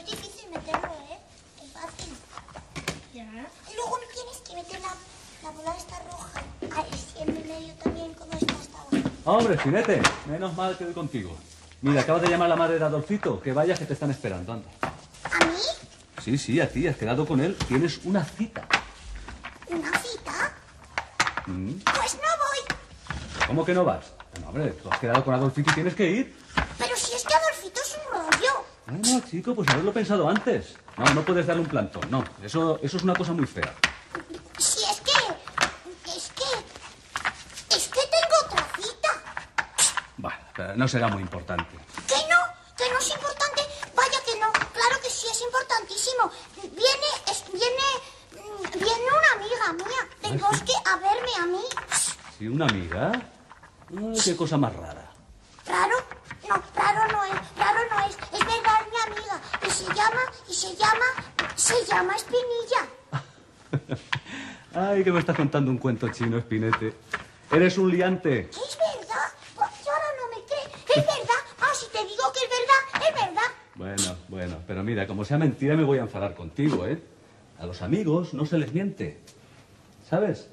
es difícil meterlo, ¿eh? Es fácil. Ya. Y luego no tienes que meter la, la bola esta roja. Ahí sí, en el medio también, como esta hasta abajo. Hombre, Finete, menos mal que voy contigo. Mira, acabas de llamar a la madre de Adolfito. Que vayas, que te están esperando, anda. ¿A mí? Sí, sí, a ti, has quedado con él. Tienes una cita. ¿Una cita? Mm, Pues no voy. ¿Cómo que no vas? Bueno, hombre, tú has quedado con Adolfito y tienes que ir. Pero si es que Adolfito es un rollo. Bueno, chico, pues haberlo pensado antes. No, no puedes darle un plantón, no. Eso, eso es una cosa muy fea. Si es que... Es que... Es que tengo otra cita. Pero no será muy importante. ¿Que no? ¿Que no es importante? Vaya que no. Claro que sí es importantísimo. Viene... Es, viene... mm, Viene una amiga mía del ¿Ah, sí? bosque a verme a mí. ¿Sí, una amiga? Ay, qué cosa más rara. ¿Raro? No, raro no es. Raro no es. Es verdad, es mi amiga. Y se llama... Y se llama... Se llama Espinilla. Ay, que me estás contando un cuento chino, Espinete. Eres un liante. Es verdad. Pues ahora no me cree. Es verdad. Ah, si te digo que es verdad, es verdad. Bueno, bueno, pero mira, como sea mentira, me voy a enfadar contigo, ¿eh? A los amigos no se les miente. ¿Sabes?